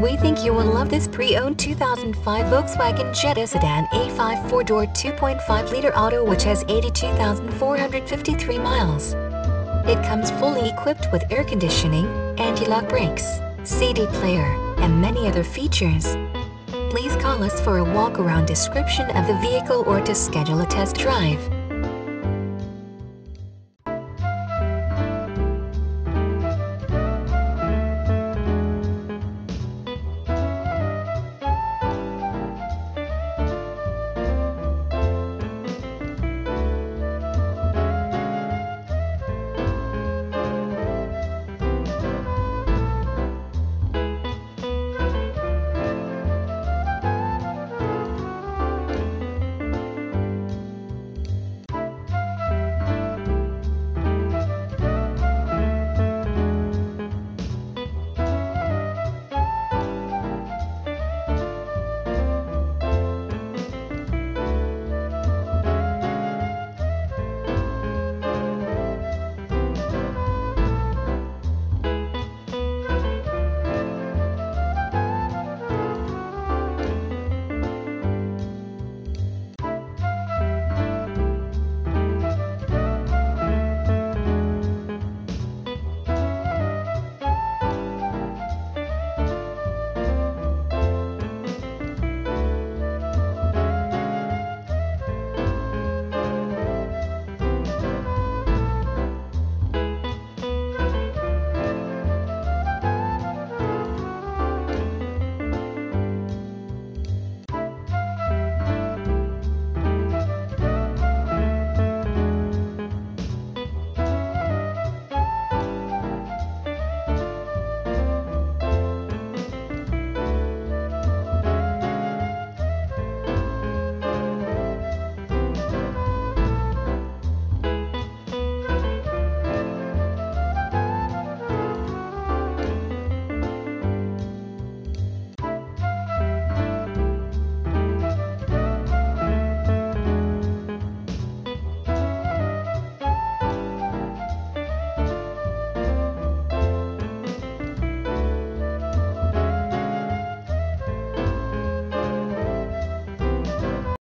We think you will love this pre-owned 2005 Volkswagen Jetta sedan A5 4-door 2.5-liter auto which has 82,453 miles. It comes fully equipped with air conditioning, anti-lock brakes, CD player, and many other features. Please call us for a walk-around description of the vehicle or to schedule a test drive.